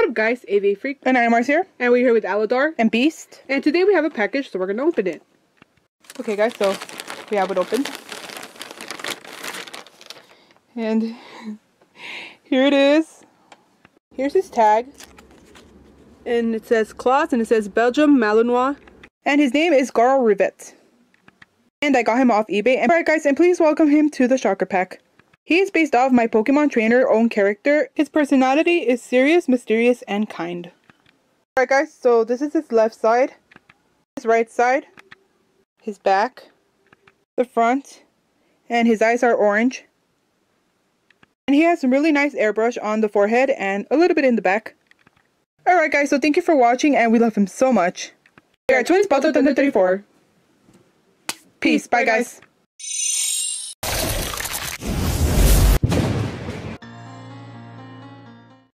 What up guys, AV Freak, And I'm Mars here. and we're here with Aladar, And Beast. and today we have a package, so we're gonna open it. Okay, guys, so we have it open. And here it is. Here's his tag. And it says Claus, and it says Belgium Malinois. And his name is Garl Rivet. And I got him off eBay. And alright guys, and please welcome him to the Shocker Pack. He is based off my Pokemon trainer own character. His personality is serious, mysterious, and kind. Alright guys, so this is his left side. His right side. His back. The front. And his eyes are orange. And he has some really nice airbrush on the forehead and a little bit in the back. Alright guys, so thank you for watching and we love him so much. We are Twins Thunder 34. Peace. Bye guys.